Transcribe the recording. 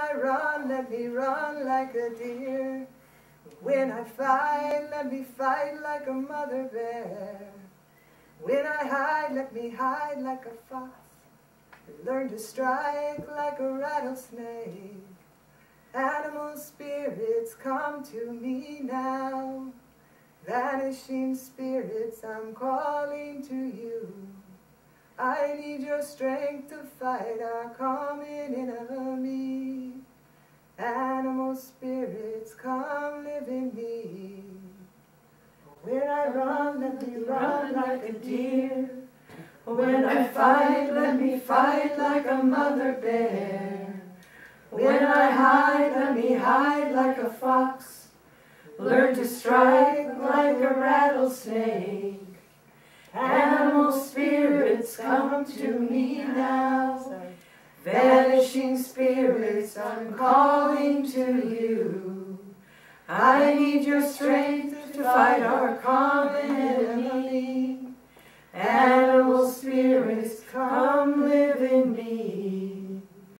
I run, let me run like a deer. When I fight, let me fight like a mother bear. When I hide, let me hide like a fox. Learn to strike like a rattlesnake. Animal spirits come to me now. Vanishing spirits, I'm calling to you. I need your strength to fight our common enemy. Run, let me run like a deer. When I fight, let me fight like a mother bear. When I hide, let me hide like a fox. Learn to strike like a rattlesnake. Animal spirits come to me now. Vanishing spirits, I'm calling to you. I need your strength to fight our common enemy.